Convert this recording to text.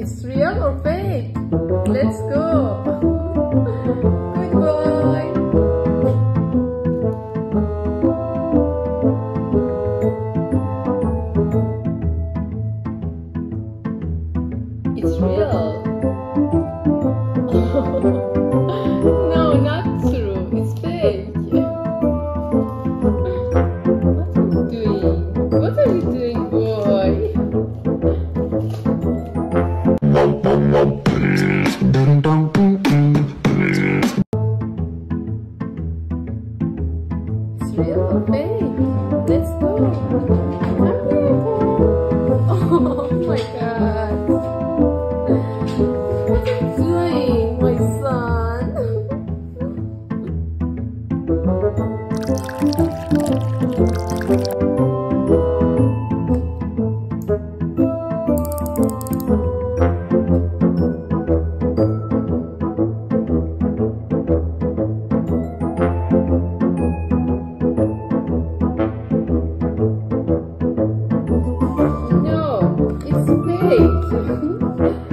It's real or fake? Let's go! Goodbye! It's real! Let's go. Oh my god. What are you doing, my son? Thank you. Mm-hmm.